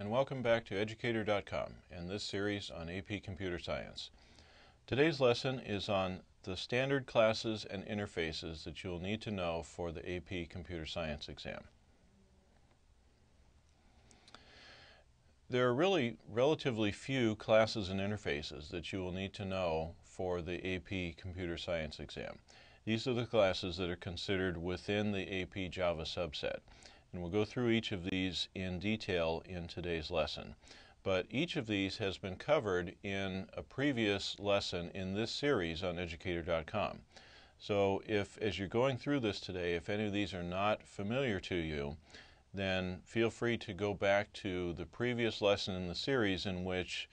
and welcome back to Educator.com and this series on AP Computer Science. Today's lesson is on the standard classes and interfaces that you'll need to know for the AP Computer Science exam. There are really relatively few classes and interfaces that you will need to know for the AP Computer Science exam. These are the classes that are considered within the AP Java subset. And we'll go through each of these in detail in today's lesson. But each of these has been covered in a previous lesson in this series on educator.com. So if, as you're going through this today, if any of these are not familiar to you, then feel free to go back to the previous lesson in the series in which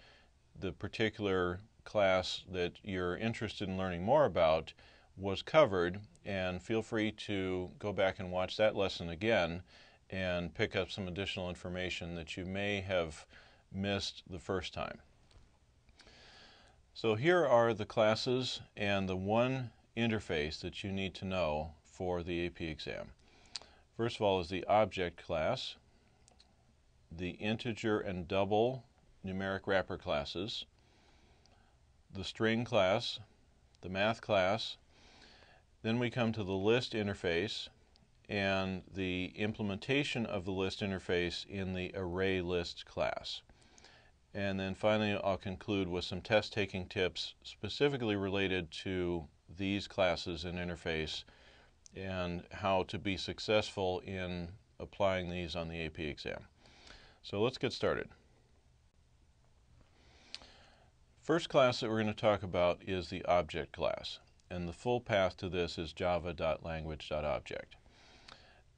the particular class that you're interested in learning more about was covered and feel free to go back and watch that lesson again and pick up some additional information that you may have missed the first time. So here are the classes and the one interface that you need to know for the AP exam. First of all is the object class, the integer and double numeric wrapper classes, the string class, the math class, then we come to the list interface, and the implementation of the list interface in the array list class. And then finally, I'll conclude with some test taking tips specifically related to these classes and interface and how to be successful in applying these on the AP exam. So let's get started. First class that we're going to talk about is the object class. And the full path to this is java.language.object.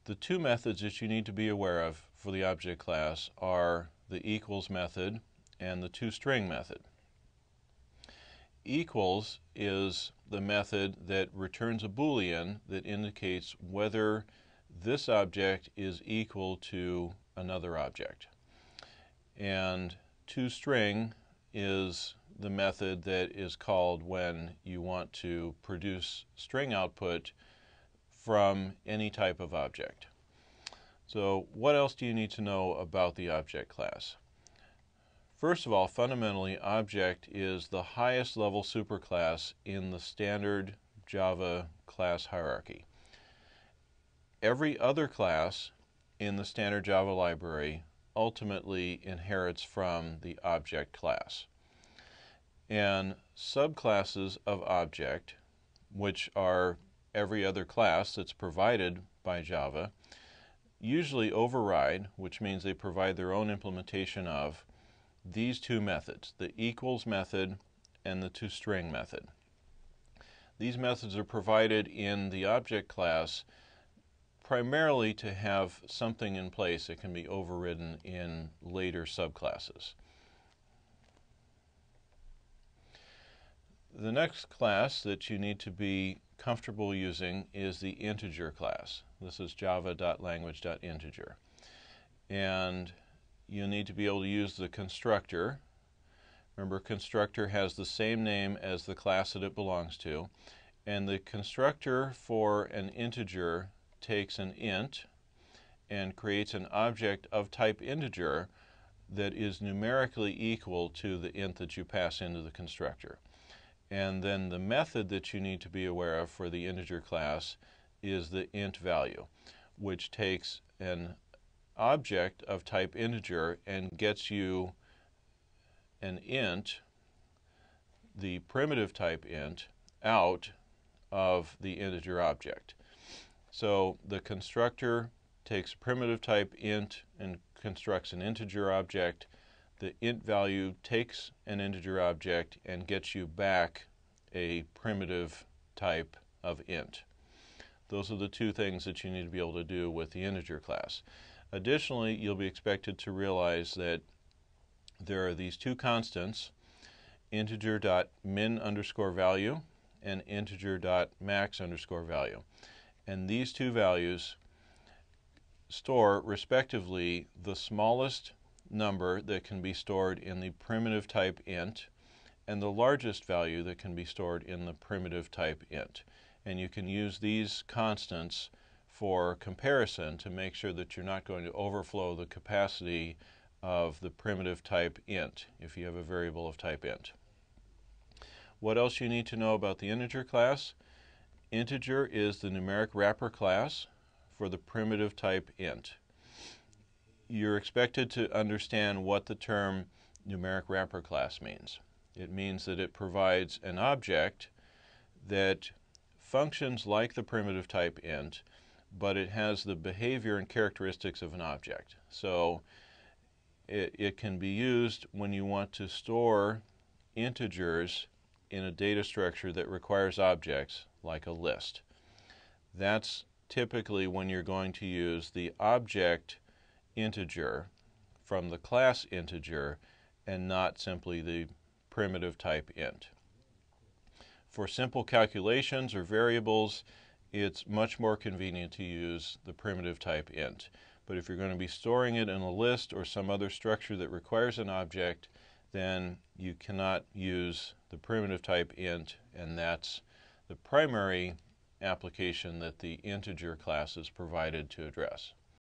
The two methods that you need to be aware of for the object class are the equals method and the toString method. Equals is the method that returns a boolean that indicates whether this object is equal to another object. And toString is the method that is called when you want to produce string output from any type of object. So what else do you need to know about the object class? First of all, fundamentally, object is the highest level superclass in the standard Java class hierarchy. Every other class in the standard Java library ultimately inherits from the object class. And subclasses of object, which are every other class that's provided by Java usually override, which means they provide their own implementation of these two methods, the equals method and the toString method. These methods are provided in the object class primarily to have something in place that can be overridden in later subclasses. The next class that you need to be comfortable using is the integer class. This is java.language.integer. And you need to be able to use the constructor. Remember, constructor has the same name as the class that it belongs to. And the constructor for an integer takes an int and creates an object of type integer that is numerically equal to the int that you pass into the constructor. And then the method that you need to be aware of for the integer class is the int value, which takes an object of type integer and gets you an int, the primitive type int, out of the integer object. So the constructor takes primitive type int and constructs an integer object the int value takes an integer object and gets you back a primitive type of int. Those are the two things that you need to be able to do with the integer class. Additionally, you'll be expected to realize that there are these two constants, integer.min underscore value and integer.max underscore value. And these two values store, respectively, the smallest number that can be stored in the primitive type int and the largest value that can be stored in the primitive type int. And you can use these constants for comparison to make sure that you're not going to overflow the capacity of the primitive type int if you have a variable of type int. What else you need to know about the integer class? Integer is the numeric wrapper class for the primitive type int. You're expected to understand what the term numeric wrapper class means. It means that it provides an object that functions like the primitive type int, but it has the behavior and characteristics of an object. So it, it can be used when you want to store integers in a data structure that requires objects, like a list. That's typically when you're going to use the object integer from the class integer and not simply the primitive type int. For simple calculations or variables, it's much more convenient to use the primitive type int. But if you're going to be storing it in a list or some other structure that requires an object, then you cannot use the primitive type int, and that's the primary application that the integer class is provided to address.